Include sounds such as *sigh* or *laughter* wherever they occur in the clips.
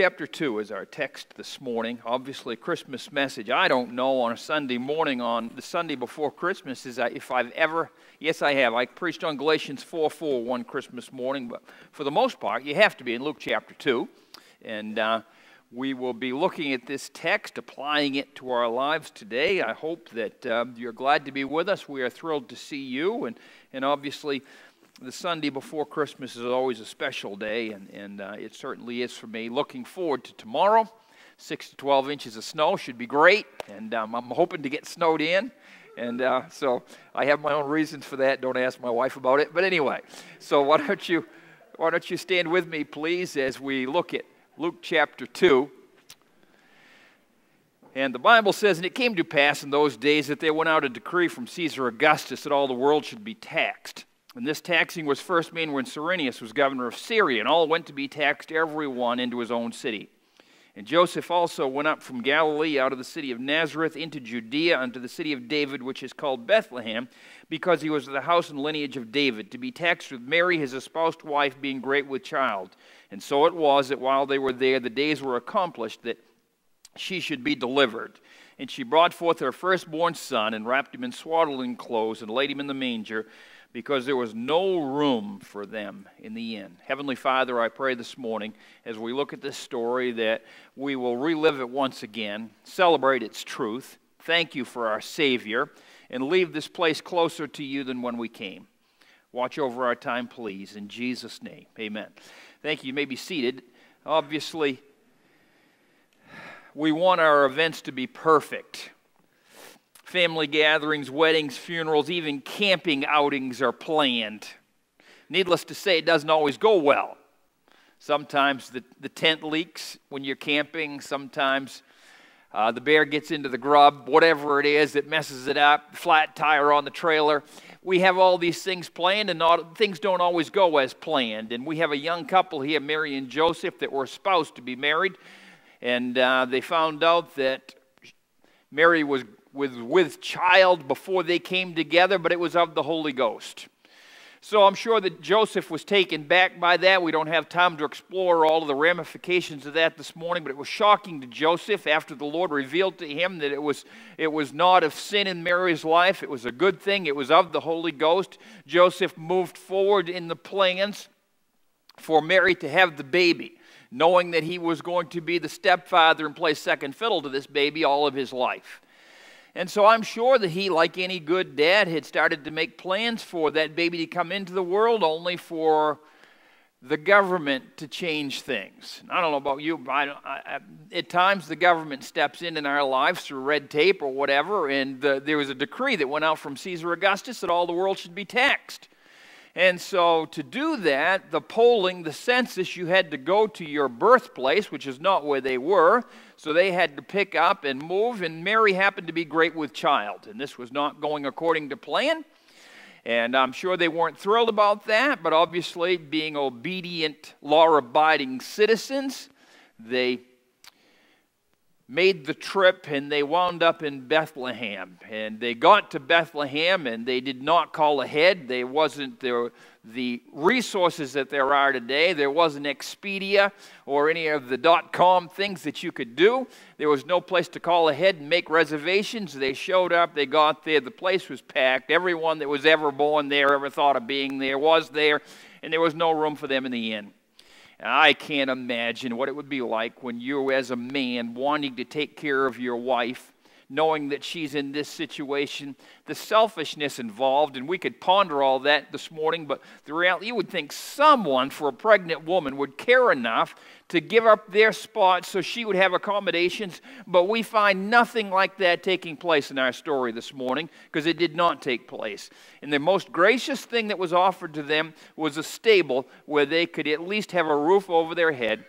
chapter 2 is our text this morning. Obviously, Christmas message. I don't know on a Sunday morning, on the Sunday before Christmas, is if I've ever, yes, I have. I preached on Galatians 4 4 one Christmas morning, but for the most part, you have to be in Luke chapter 2. And uh, we will be looking at this text, applying it to our lives today. I hope that uh, you're glad to be with us. We are thrilled to see you. And, and obviously, the Sunday before Christmas is always a special day, and, and uh, it certainly is for me. Looking forward to tomorrow. 6 to 12 inches of snow should be great, and um, I'm hoping to get snowed in. And uh, so I have my own reasons for that. Don't ask my wife about it. But anyway, so why don't you, why don't you stand with me, please, as we look at Luke chapter 2. And the Bible says, And it came to pass in those days that there went out a decree from Caesar Augustus that all the world should be taxed. And this taxing was first made when Cyrenius was governor of Syria, and all went to be taxed every one into his own city. And Joseph also went up from Galilee out of the city of Nazareth into Judea unto the city of David, which is called Bethlehem, because he was of the house and lineage of David, to be taxed with Mary, his espoused wife, being great with child. And so it was that while they were there, the days were accomplished that she should be delivered. And she brought forth her firstborn son, and wrapped him in swaddling clothes, and laid him in the manger because there was no room for them in the inn. Heavenly Father, I pray this morning as we look at this story that we will relive it once again, celebrate its truth, thank you for our Savior, and leave this place closer to you than when we came. Watch over our time, please. In Jesus' name, amen. Thank you. You may be seated. Obviously, we want our events to be perfect family gatherings, weddings, funerals, even camping outings are planned. Needless to say, it doesn't always go well. Sometimes the, the tent leaks when you're camping. Sometimes uh, the bear gets into the grub, whatever it is that messes it up, flat tire on the trailer. We have all these things planned, and not, things don't always go as planned. And we have a young couple here, Mary and Joseph, that were supposed to be married. And uh, they found out that Mary was with, with child before they came together, but it was of the Holy Ghost. So I'm sure that Joseph was taken back by that. We don't have time to explore all of the ramifications of that this morning, but it was shocking to Joseph after the Lord revealed to him that it was, it was not of sin in Mary's life. It was a good thing. It was of the Holy Ghost. Joseph moved forward in the plans for Mary to have the baby, knowing that he was going to be the stepfather and play second fiddle to this baby all of his life. And so I'm sure that he, like any good dad, had started to make plans for that baby to come into the world only for the government to change things. I don't know about you, but I, I, at times the government steps in in our lives through red tape or whatever, and the, there was a decree that went out from Caesar Augustus that all the world should be taxed. And so, to do that, the polling, the census, you had to go to your birthplace, which is not where they were. So they had to pick up and move, and Mary happened to be great with child. And this was not going according to plan. And I'm sure they weren't thrilled about that, but obviously, being obedient, law abiding citizens, they made the trip and they wound up in Bethlehem. And they got to Bethlehem and they did not call ahead. There wasn't there, the resources that there are today. There wasn't Expedia or any of the dot com things that you could do. There was no place to call ahead and make reservations. They showed up, they got there, the place was packed. Everyone that was ever born there, ever thought of being there, was there, and there was no room for them in the inn. I can't imagine what it would be like when you, as a man, wanting to take care of your wife, knowing that she's in this situation, the selfishness involved, and we could ponder all that this morning, but the reality, you would think someone for a pregnant woman would care enough to give up their spot so she would have accommodations, but we find nothing like that taking place in our story this morning because it did not take place. And the most gracious thing that was offered to them was a stable where they could at least have a roof over their head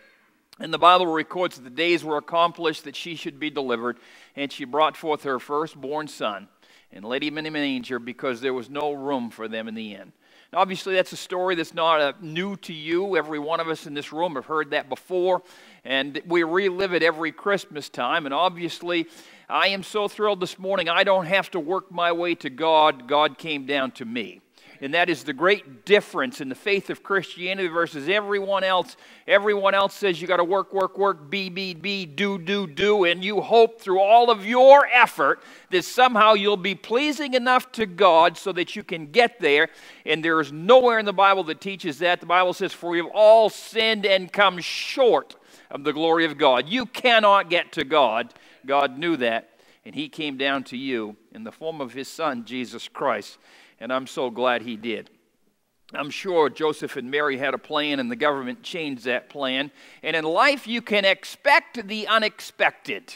and the Bible records that the days were accomplished that she should be delivered, and she brought forth her firstborn son and laid him in a manger because there was no room for them in the inn. Now, obviously, that's a story that's not uh, new to you. Every one of us in this room have heard that before, and we relive it every Christmas time. And obviously, I am so thrilled this morning. I don't have to work my way to God, God came down to me. And that is the great difference in the faith of Christianity versus everyone else. Everyone else says you got to work, work, work, be, be, be, do, do, do, and you hope through all of your effort that somehow you'll be pleasing enough to God so that you can get there. And there is nowhere in the Bible that teaches that. The Bible says, For we've all sinned and come short of the glory of God. You cannot get to God. God knew that, and He came down to you in the form of His Son, Jesus Christ and I'm so glad he did. I'm sure Joseph and Mary had a plan, and the government changed that plan. And in life, you can expect the unexpected.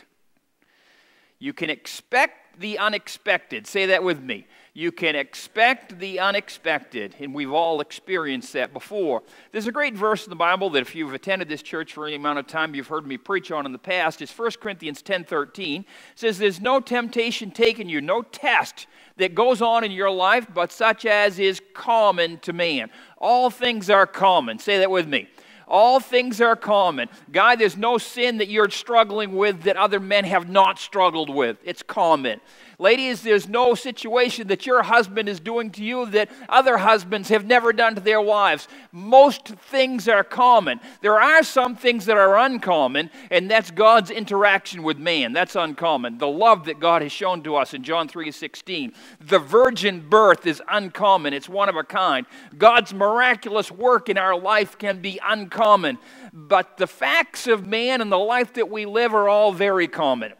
You can expect the unexpected. Say that with me. You can expect the unexpected, and we've all experienced that before. There's a great verse in the Bible that if you've attended this church for any amount of time, you've heard me preach on in the past. It's 1 Corinthians 10:13. It says, There's no temptation taken you, no test that goes on in your life, but such as is common to man. All things are common. Say that with me. All things are common. Guy, there's no sin that you're struggling with that other men have not struggled with. It's common. Ladies, there's no situation that your husband is doing to you that other husbands have never done to their wives. Most things are common. There are some things that are uncommon, and that's God's interaction with man. That's uncommon. The love that God has shown to us in John 3:16. The virgin birth is uncommon. It's one of a kind. God's miraculous work in our life can be uncommon, but the facts of man and the life that we live are all very common.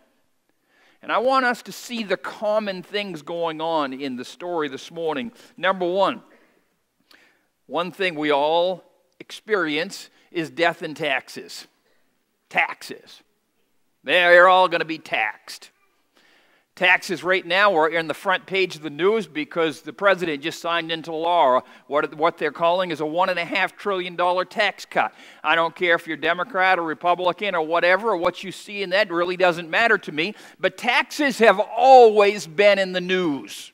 And I want us to see the common things going on in the story this morning. Number one, one thing we all experience is death and taxes. Taxes. They're all going to be taxed. Taxes right now are in the front page of the news because the president just signed into law what, what they're calling is a $1.5 trillion tax cut. I don't care if you're Democrat or Republican or whatever, or what you see in that really doesn't matter to me. But taxes have always been in the news.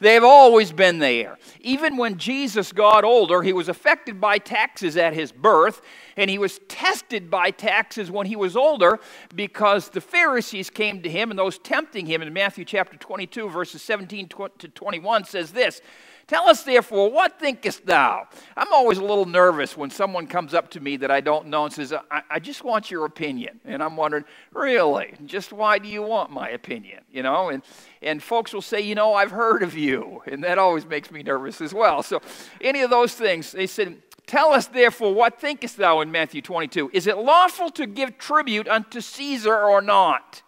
They've always been there. Even when Jesus got older, he was affected by taxes at his birth, and he was tested by taxes when he was older because the Pharisees came to him and those tempting him in Matthew chapter 22, verses 17 to 21 says this Tell us therefore, what thinkest thou? I'm always a little nervous when someone comes up to me that I don't know and says, I, I just want your opinion. And I'm wondering, really? Just why do you want my opinion? You know, and, and folks will say, you know, I've heard of you. And that always makes me nervous as well. So, any of those things, they said, Tell us therefore, what thinkest thou in Matthew 22? Is it lawful to give tribute unto Caesar or not?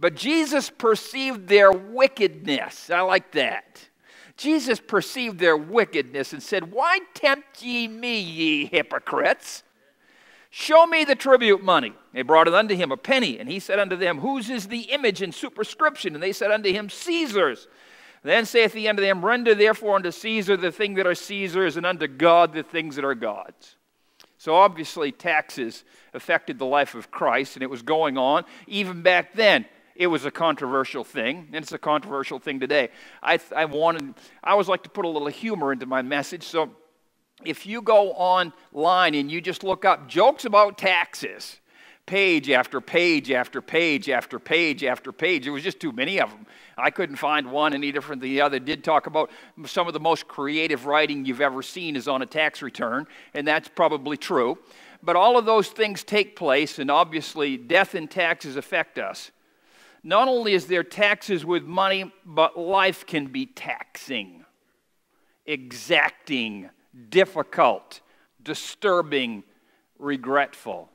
But Jesus perceived their wickedness. I like that. Jesus perceived their wickedness and said, Why tempt ye me, ye hypocrites? Show me the tribute money. They brought it unto him, a penny. And he said unto them, Whose is the image and superscription? And they said unto him, Caesar's. Then saith he unto them, Render therefore unto Caesar the thing that are Caesar's, and unto God the things that are God's. So obviously, taxes affected the life of Christ, and it was going on even back then it was a controversial thing, and it's a controversial thing today. I, I wanted, I always like to put a little humor into my message. So if you go online and you just look up jokes about taxes, page after page after page after page after page, there was just too many of them. I couldn't find one any different than the other. Did talk about some of the most creative writing you've ever seen is on a tax return, and that's probably true. But all of those things take place, and obviously, death and taxes affect us. Not only is there taxes with money, but life can be taxing, exacting, difficult, disturbing, regretful.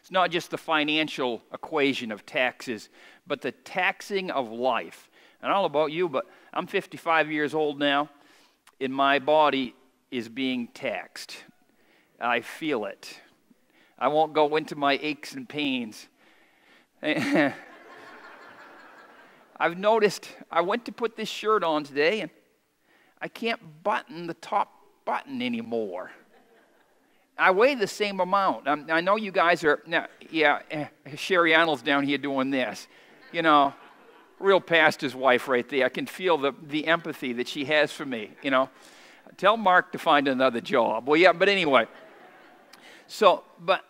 It's not just the financial equation of taxes, but the taxing of life. And I don't know about you, but I'm 55 years old now, and my body is being taxed. I feel it. I won't go into my aches and pains. *laughs* I've noticed I went to put this shirt on today and I can't button the top button anymore. I weigh the same amount. Um, I know you guys are, now, yeah, eh, Sherry Arnold's down here doing this. You know, real pastor's wife right there. I can feel the, the empathy that she has for me, you know. Tell Mark to find another job. Well, yeah, but anyway. So, but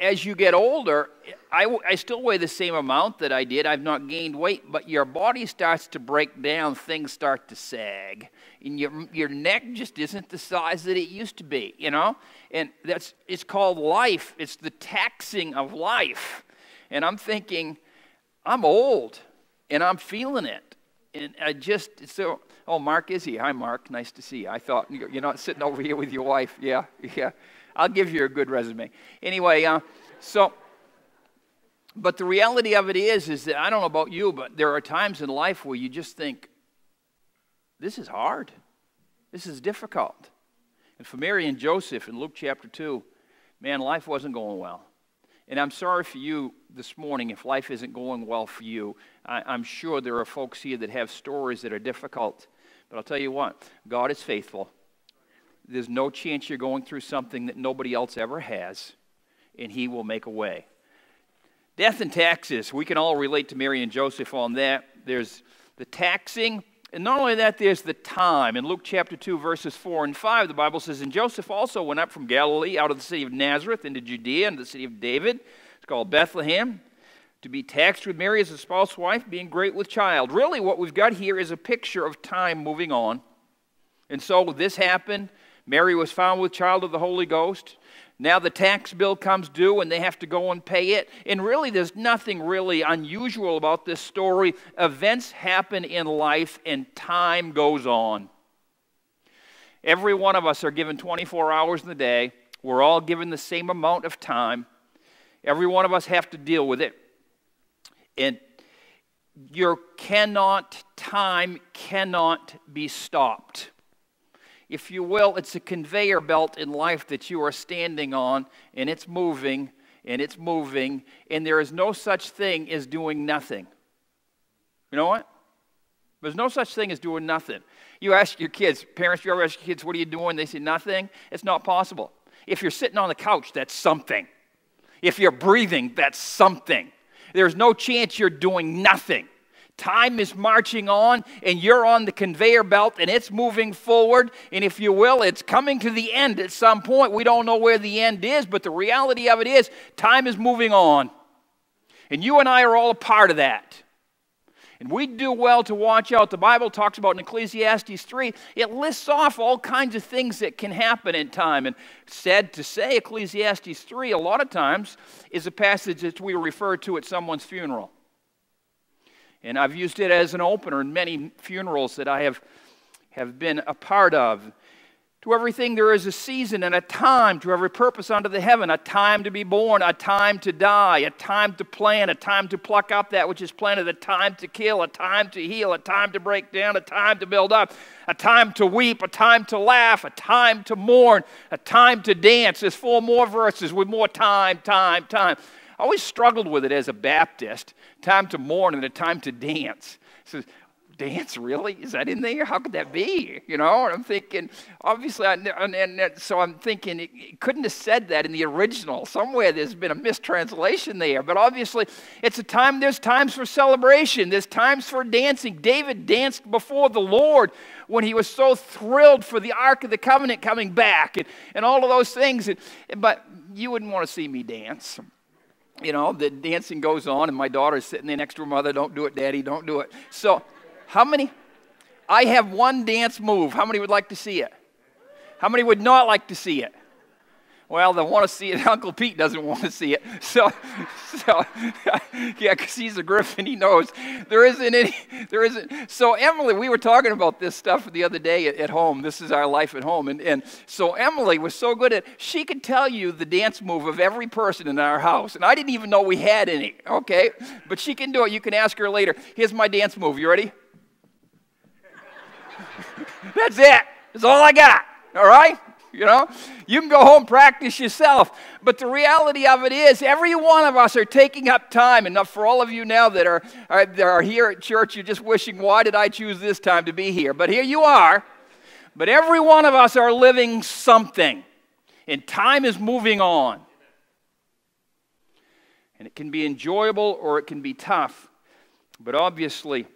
as you get older, I, I still weigh the same amount that I did. I've not gained weight, but your body starts to break down. Things start to sag. And your, your neck just isn't the size that it used to be, you know? And that's, it's called life. It's the taxing of life. And I'm thinking, I'm old and I'm feeling it. And I just, so, oh, Mark is he? Hi, Mark. Nice to see you. I thought, you're not sitting over here with your wife. Yeah, *laughs* yeah. I'll give you a good resume. Anyway, uh, so, but the reality of it is, is that I don't know about you, but there are times in life where you just think, this is hard. This is difficult. And for Mary and Joseph in Luke chapter 2, man, life wasn't going well. And I'm sorry for you this morning if life isn't going well for you. I, am sure there are folks here that have stories that are difficult. But I'll tell you what, God is faithful. There's no chance you're going through something that nobody else ever has, and He will make a way. Death and taxes, we can all relate to Mary and Joseph on that. There's the taxing, and not only that, there's the time. In Luke chapter 2, verses 4 and 5, the Bible says, And Joseph also went up from Galilee out of the city of Nazareth into Judea, into the city of David. It's called Bethlehem to be taxed with Mary as a spouse wife, being great with child. Really, what we've got here is a picture of time moving on. And so this happened. Mary was found with child of the Holy Ghost. Now the tax bill comes due and they have to go and pay it. And really, there's nothing really unusual about this story. Events happen in life and time goes on. Every one of us are given 24 hours in the day. We're all given the same amount of time. Every one of us have to deal with it. And your cannot, time cannot be stopped if you will, it's a conveyor belt in life that you are standing on, and it's moving, and it's moving, and there is no such thing as doing nothing. You know what? There's no such thing as doing nothing. You ask your kids, parents, you ever ask your kids, what are you doing? They say, nothing. It's not possible. If you're sitting on the couch, that's something. If you're breathing, that's something. There's no chance you're doing nothing. Time is marching on, and you're on the conveyor belt, and it's moving forward. And if you will, it's coming to the end at some point. We don't know where the end is, but the reality of it is, time is moving on. And you and I are all a part of that. And we do well to watch out. The Bible talks about in Ecclesiastes 3, it lists off all kinds of things that can happen in time. And said to say, Ecclesiastes 3, a lot of times, is a passage that we refer to at someone's funeral. And I've used it as an opener in many funerals that I have, have been a part of. To everything, there is a season and a time to every purpose under the heaven a time to be born, a time to die, a time to plant, a time to pluck up that which is planted, a time to kill, a time to heal, a time to break down, a time to build up, a time to weep, a time to laugh, a time to mourn, a time to dance. There's four more verses with more time, time, time. I always struggled with it as a Baptist. Time to mourn and a time to dance. So, dance really? Is that in there? How could that be? You know and i'm thinking obviously I, and, and, so i'm thinking it, it, couldn't have said that in the original. Somewhere there's been a mistranslation there. But obviously it's a time there's times for celebration. There's times for dancing. David danced before the lord when he was so thrilled for the ark of the covenant coming back and, and all of those things. And, but you wouldn't want to see me dance you know, the dancing goes on, and my daughter's sitting there next to her mother. Don't do it, Daddy. Don't do it. So, how many? I have one dance move. How many would like to see it? How many would not like to see it? Well, they want to see it. *laughs* Uncle Pete doesn't want to see it. So, *laughs* so *laughs* yeah, because he's a Griffin, he knows there isn't any. There isn't. So Emily, we were talking about this stuff the other day at, at home. This is our life at home, and and so Emily was so good at. She could tell you the dance move of every person in our house, and I didn't even know we had any. Okay, but she can do it. You can ask her later. Here's my dance move. You ready? That's it. That's all I got. All right you know? You can go home practice yourself. But the reality of it is, every one of us are taking up time. And for all of you now that are, are, that are here at church, you're just wishing, why did I choose this time to be here? But here you are. But every one of us are living something. And time is moving on. And it can be enjoyable or it can be tough. But obviously,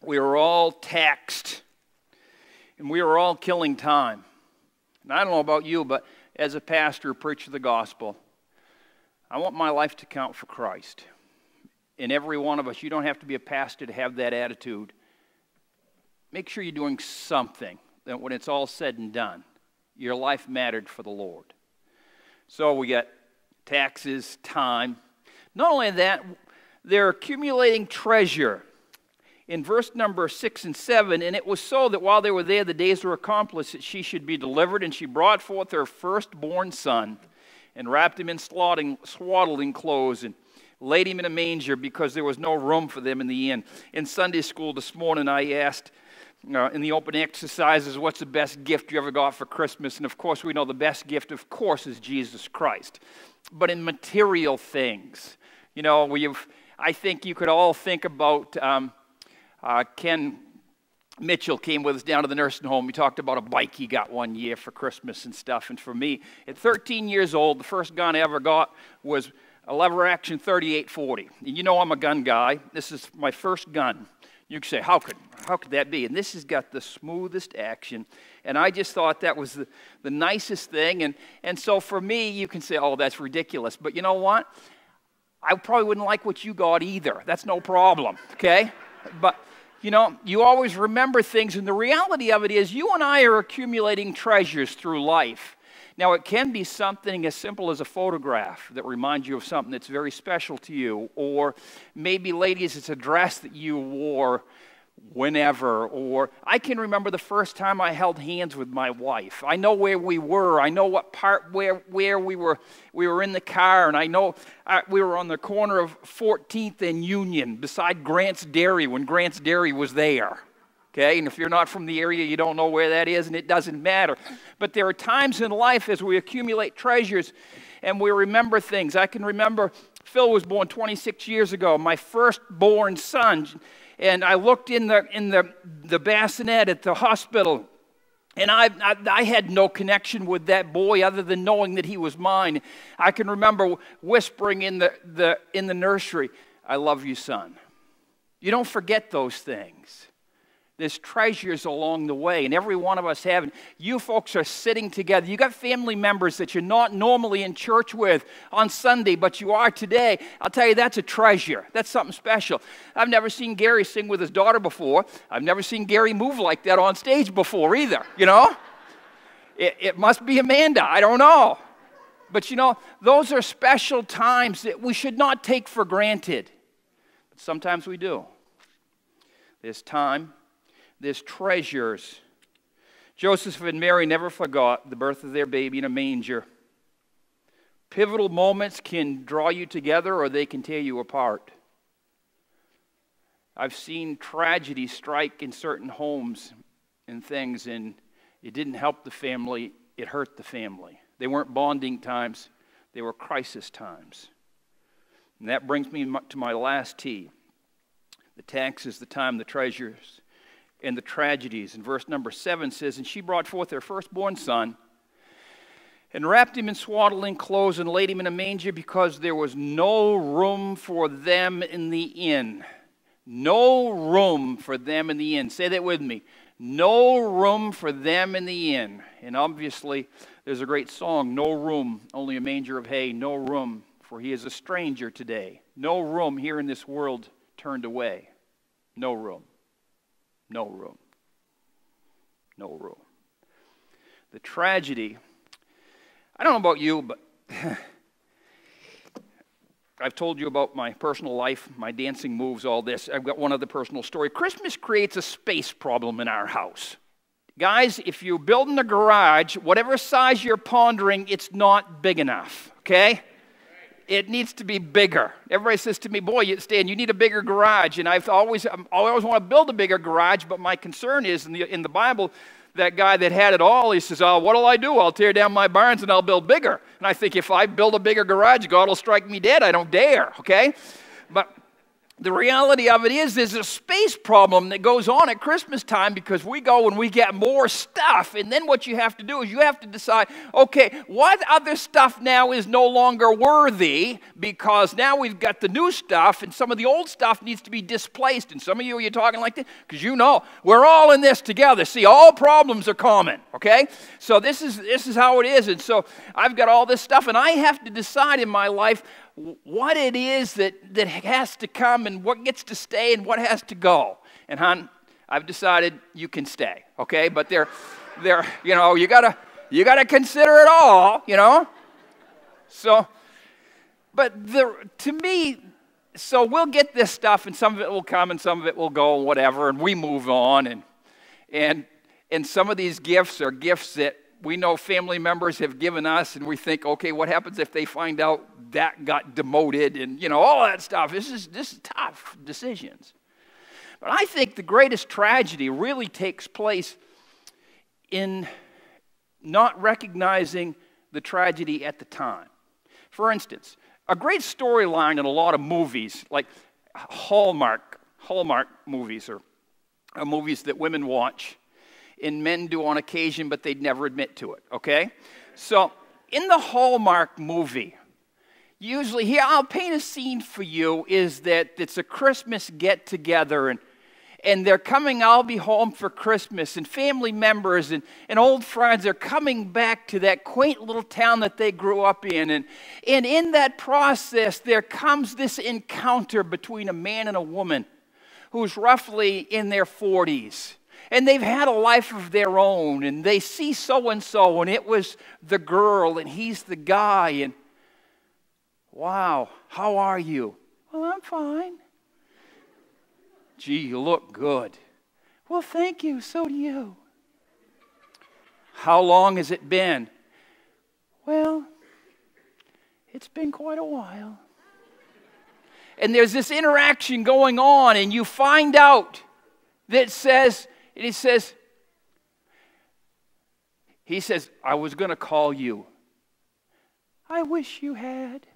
we are all taxed. And we are all killing time. And I don't know about you, but as a pastor, preacher of the gospel, I want my life to count for Christ. In every one of us, you don't have to be a pastor to have that attitude. Make sure you're doing something that when it's all said and done, your life mattered for the Lord. So we got taxes, time. Not only that, they're accumulating treasure. In verse number 6 and 7, and it was so that while they were there, the days were accomplished that she should be delivered, and she brought forth her firstborn son and wrapped him in swaddling clothes and laid him in a manger because there was no room for them in the inn. In Sunday school this morning, I asked uh, in the open exercises, what's the best gift you ever got for Christmas? And of course, we know the best gift, of course, is Jesus Christ. But in material things, you know, we've, I think you could all think about um, uh, Ken Mitchell came with us down to the nursing home. We talked about a bike he got one year for Christmas and stuff. And for me, at 13 years old, the first gun I ever got was a lever action 3840. And you know I'm a gun guy. This is my first gun. You could say, how could, how could that be? And this has got the smoothest action. And I just thought that was the, the nicest thing. And, and so for me, you can say, oh, that's ridiculous. But you know what? I probably wouldn't like what you got either. That's no problem, okay? But you know, you always remember things, and the reality of it is you and I are accumulating treasures through life. Now, it can be something as simple as a photograph that reminds you of something that's very special to you, or maybe, ladies, it's a dress that you wore whenever or i can remember the first time i held hands with my wife. I know where we were. I know what part where where we were we were in the car and i know uh, we were on the corner of 14th and union beside grant's dairy when grant's dairy was there okay? And if you're not from the area you don't know where that is and it doesn't matter. But there are times in life as we accumulate treasures and we remember things. I can remember phil was born 26 years ago my firstborn son and I looked in the, in the, the bassinet at the hospital, and I, I, I, had no connection with that boy other than knowing that he was mine. I can remember whispering in the, the, in the nursery, I love you, son. You don't forget those things. There's treasures along the way, and every one of us have. You folks are sitting together. You got family members that you're not normally in church with on Sunday, but you are today. I'll tell you, that's a treasure. That's something special. I've never seen Gary sing with his daughter before. I've never seen Gary move like that on stage before either, you know? It, it must be Amanda. I don't know. But you know, those are special times that we should not take for granted. But sometimes we do. There's time there's treasures. Joseph and Mary never forgot the birth of their baby in a manger. Pivotal moments can draw you together or they can tear you apart. I've seen tragedy strike in certain homes and things, and it didn't help the family, it hurt the family. They weren't bonding times, they were crisis times. And that brings me to my last T the tax is the time, the treasures and the tragedies. And verse number seven says, And she brought forth her firstborn son and wrapped him in swaddling clothes and laid him in a manger because there was no room for them in the inn. No room for them in the inn. Say that with me. No room for them in the inn. And obviously, there's a great song No room, only a manger of hay. No room, for he is a stranger today. No room here in this world turned away. No room. No room. No room. The tragedy, I don't know about you, but *laughs* I've told you about my personal life, my dancing moves, all this. I've got one other personal story. Christmas creates a space problem in our house. Guys, if you're building a garage, whatever size you're pondering, it's not big enough, okay? It needs to be bigger. Everybody says to me, Boy, Stan, you need a bigger garage. And I've always, I always want to build a bigger garage, but my concern is in the, in the Bible, that guy that had it all, he says, Oh, what'll I do? I'll tear down my barns and I'll build bigger. And I think if I build a bigger garage, God will strike me dead. I don't dare, okay? But the reality of it is there's a space problem that goes on at Christmas time because we go and we get more stuff. And then what you have to do is you have to decide okay, what other stuff now is no longer worthy because now we've got the new stuff and some of the old stuff needs to be displaced. And some of you, you're talking like this because you know we're all in this together. See, all problems are common, okay? So this is, this is how it is. And so I've got all this stuff and I have to decide in my life what it is that, that has to come and what gets to stay and what has to go. And hon, I've decided you can stay, okay? But they're, they're you know, you gotta, you gotta consider it all, you know? So, but the, to me, so we'll get this stuff and some of it will come and some of it will go and whatever, and we move on. And, and, and some of these gifts are gifts that we know family members have given us, and we think, okay, what happens if they find out that got demoted and, you know, all that stuff? This is, this is tough decisions. But I think the greatest tragedy really takes place in not recognizing the tragedy at the time. For instance, a great storyline in a lot of movies, like Hallmark, Hallmark movies, or, or movies that women watch, and men do on occasion, but they'd never admit to it, okay? So, in the Hallmark movie, usually, here, I'll paint a scene for you is that it's a Christmas get together and and they're coming, I'll be home for Christmas, and family members and, and old friends are coming back to that quaint little town that they grew up in. And, and in that process, there comes this encounter between a man and a woman who's roughly in their 40s and they've had a life of their own, and they see so and so, and it was the girl, and he's the guy, and wow, how are you? Well, I'm fine. Gee, you look good. Well, thank you, so do you. How long has it been? Well, it's been quite a while. And there's this interaction going on, and you find out that says, and he says, he says, I was going to call you. I wish you had.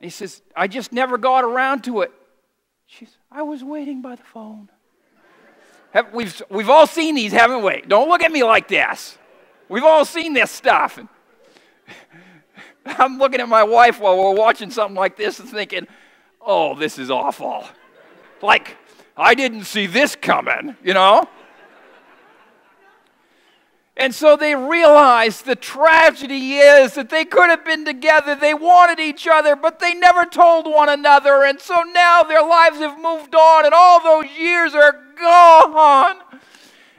He says, I just never got around to it. She's, I was waiting by the phone. Have, we've, we've all seen these, haven't we? Don't look at me like this. We've all seen this stuff. And *laughs* I'm looking at my wife while we're watching something like this and thinking, oh, this is awful. Like, I didn't see this coming, you know? And so they realized the tragedy is that they could have been together. They wanted each other, but they never told one another. And so now their lives have moved on, and all those years are gone.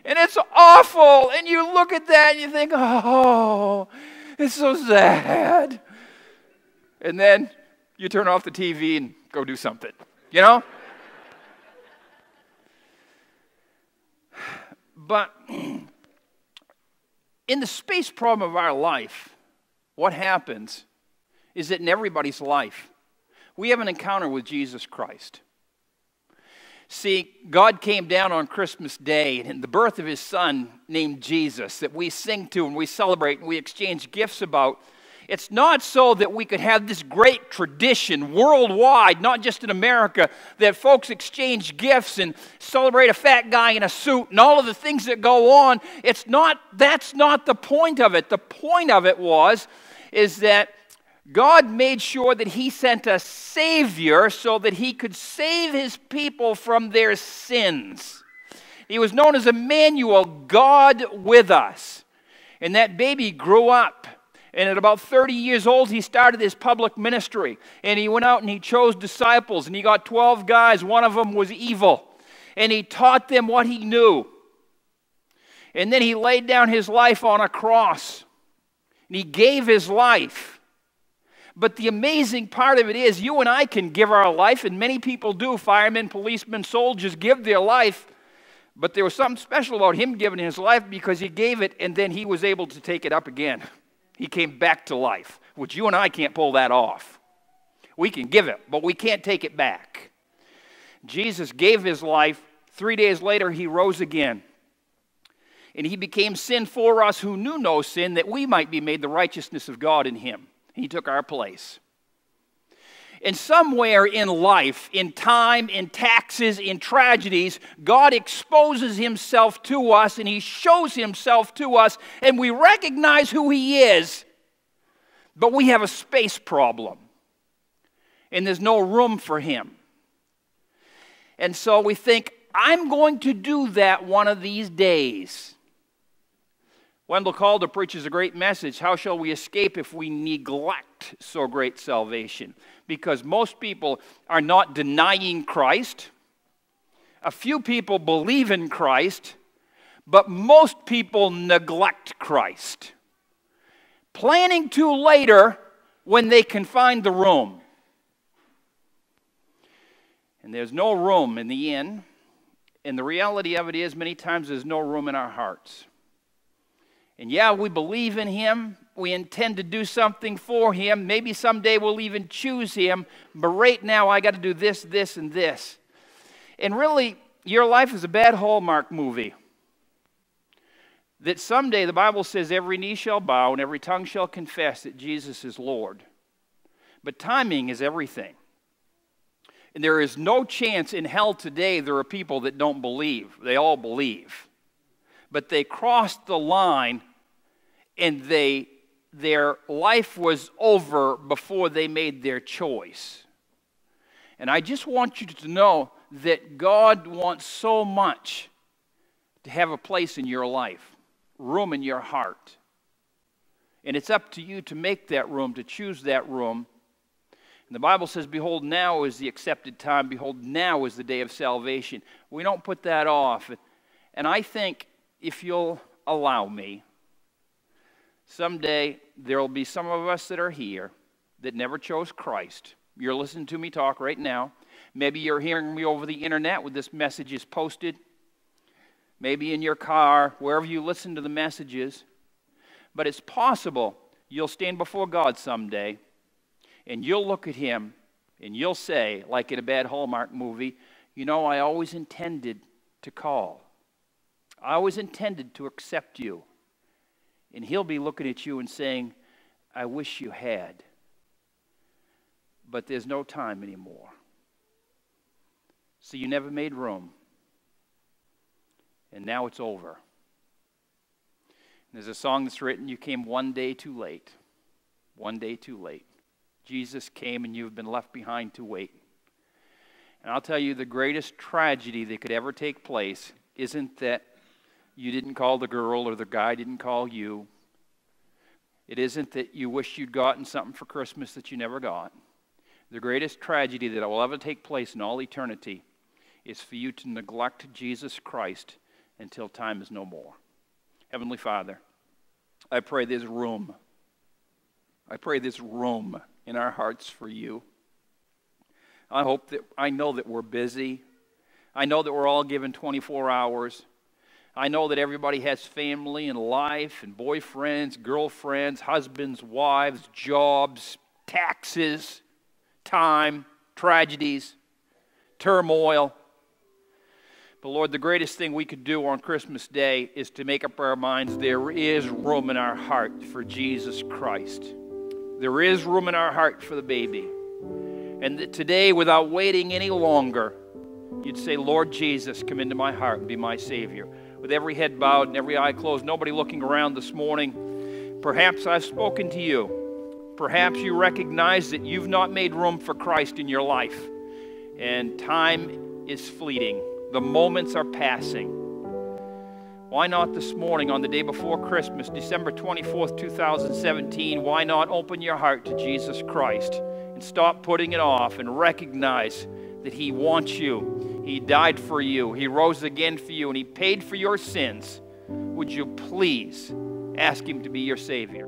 And it's awful. And you look at that and you think, oh, it's so sad. And then you turn off the TV and go do something, you know? But *clears throat* in the space problem of our life, what happens is that in everybody's life, we have an encounter with Jesus Christ. See, God came down on Christmas Day and the birth of his son named Jesus that we sing to and we celebrate and we exchange gifts about it's not so that we could have this great tradition worldwide, not just in America, that folks exchange gifts and celebrate a fat guy in a suit and all of the things that go on. It's not, that's not the point of it. The point of it was, is that God made sure that He sent a Savior so that He could save His people from their sins. He was known as Emmanuel, God with us. And that baby grew up and at about 30 years old, he started his public ministry. And he went out and he chose disciples. And he got 12 guys. One of them was evil. And he taught them what he knew. And then he laid down his life on a cross. And he gave his life. But the amazing part of it is, you and I can give our life, and many people do. Firemen, policemen, soldiers give their life. But there was something special about him giving his life because he gave it and then he was able to take it up again. He came back to life, which you and I can't pull that off. We can give it, but we can't take it back. Jesus gave his life. Three days later, he rose again. And he became sin for us who knew no sin, that we might be made the righteousness of God in him. He took our place. And somewhere in life, in time, in taxes, in tragedies, God exposes Himself to us and He shows Himself to us, and we recognize who He is. But we have a space problem, and there's no room for Him. And so we think, I'm going to do that one of these days. Wendell Calder preaches a great message. How shall we escape if we neglect so great salvation? Because most people are not denying Christ. A few people believe in Christ, but most people neglect Christ. Planning to later when they can find the room. And there's no room in the inn. And the reality of it is, many times there's no room in our hearts. And yeah, we believe in Him. We intend to do something for Him. Maybe someday we'll even choose Him. But right now, I got to do this, this, and this. And really, your life is a bad Hallmark movie. That someday the Bible says every knee shall bow and every tongue shall confess that Jesus is Lord. But timing is everything. And there is no chance in hell today there are people that don't believe. They all believe but they crossed the line and they, their life was over before they made their choice. And I just want you to know that God wants so much to have a place in your life, room in your heart. And it's up to you to make that room, to choose that room. And the Bible says, Behold, now is the accepted time. Behold, now is the day of salvation. We don't put that off. And I think if you'll allow me, someday there will be some of us that are here that never chose Christ. You're listening to me talk right now. Maybe you're hearing me over the internet when this message is posted. Maybe in your car, wherever you listen to the messages. But it's possible you'll stand before God someday and you'll look at Him and you'll say, like in a bad Hallmark movie, you know, I always intended to call. I always intended to accept you. And he'll be looking at you and saying, I wish you had. But there's no time anymore. So you never made room. And now it's over. And there's a song that's written, You came one day too late. One day too late. Jesus came and you've been left behind to wait. And I'll tell you, the greatest tragedy that could ever take place isn't that you didn't call the girl or the guy didn't call you. It isn't that you wish you'd gotten something for Christmas that you never got. The greatest tragedy that will ever take place in all eternity is for you to neglect Jesus Christ until time is no more. Heavenly Father, I pray there's room. I pray there's room in our hearts for you. I hope that I know that we're busy. I know that we're all given 24 hours. I know that everybody has family and life and boyfriends, girlfriends, husbands, wives, jobs, taxes, time, tragedies, turmoil. But Lord, the greatest thing we could do on Christmas Day is to make up our minds there is room in our heart for Jesus Christ. There is room in our heart for the baby. And today, without waiting any longer, you'd say, Lord Jesus, come into my heart and be my Savior with every head bowed and every eye closed, nobody looking around this morning, perhaps I've spoken to you. Perhaps you recognize that you've not made room for Christ in your life. And time is fleeting, the moments are passing. Why not this morning, on the day before Christmas, December 24th, 2017? Why not open your heart to Jesus Christ and stop putting it off and recognize that He wants you? He died for you. He rose again for you, and He paid for your sins. Would you please ask Him to be your Savior?